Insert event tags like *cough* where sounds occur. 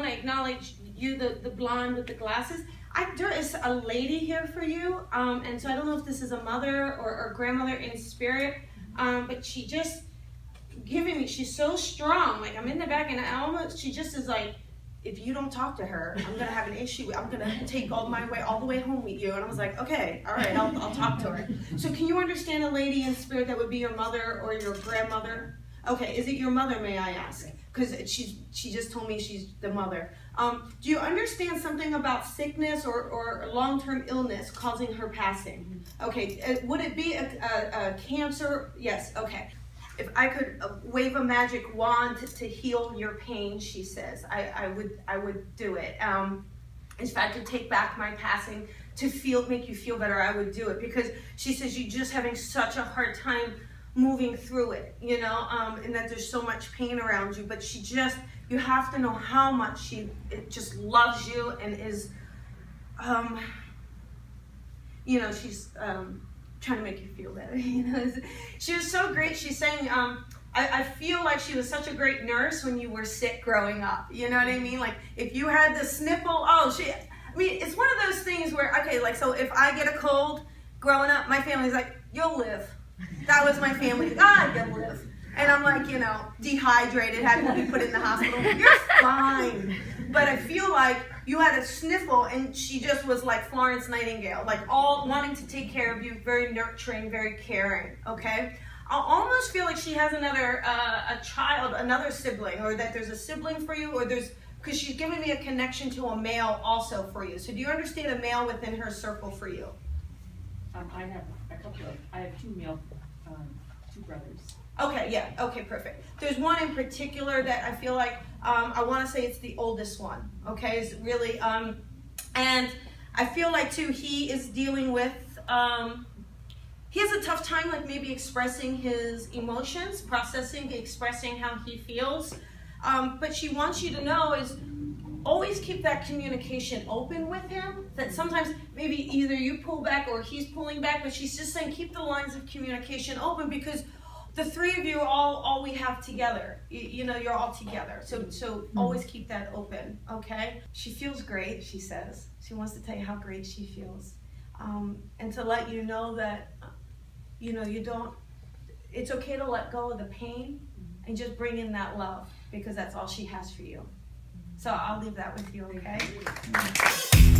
acknowledge you, the, the blonde with the glasses. I, there is a lady here for you, um, and so I don't know if this is a mother or, or grandmother in spirit, um, but she just giving me. She's so strong. Like I'm in the back, and I almost she just is like, if you don't talk to her, I'm gonna have an issue. I'm gonna take all my way all the way home with you. And I was like, okay, all right, I'll, I'll talk to her. So can you understand a lady in spirit that would be your mother or your grandmother? Okay, is it your mother? May I ask? Because she's she just told me she's the mother. Um, do you understand something about sickness or, or long-term illness causing her passing? Okay, uh, would it be a, a, a cancer? Yes. Okay if I could uh, wave a magic wand to, to heal your pain, she says, I, I would I would do it. Um, if I could take back my passing to feel make you feel better, I would do it because she says you're just having such a hard time moving through it, you know, um, and that there's so much pain around you. But she just you have to know how much she just loves you and is, um, you know, she's. Um, trying to make you feel better. *laughs* You know, she was so great. She's saying, um, I, I, feel like she was such a great nurse when you were sick growing up. You know what I mean? Like if you had the sniffle, oh, she. I mean, it's one of those things where okay, like so if I get a cold growing up, my family's like, you'll live. That was my family. God, you'll live. And I'm like, you know, dehydrated, having to be put in the hospital. *laughs* You're fine. But I feel like you had a sniffle and she just was like Florence Nightingale, like all wanting to take care of you, very nurturing, very caring, okay? I almost feel like she has another, uh, a child, another sibling, or that there's a sibling for you, or there's, because she's giving me a connection to a male also for you. So do you understand a male within her circle for you? Um, I have I have two male, um, two brothers. Okay, yeah, okay, perfect. There's one in particular that I feel like, um, I want to say it's the oldest one, okay, is really, um, and I feel like too, he is dealing with, um, he has a tough time like maybe expressing his emotions, processing, expressing how he feels, um, but she wants you to know is always keep that communication open with him. That sometimes maybe either you pull back or he's pulling back, but she's just saying keep the lines of communication open because the three of you are all all we have together. You, you know, you're all together. So so mm-hmm. always keep that open. Okay. She feels great. She says she wants to tell you how great she feels, um, and to let you know that you know you don't. It's okay to let go of the pain mm-hmm. and just bring in that love because that's all she has for you. So I'll leave that with you. Okay. Mm-hmm.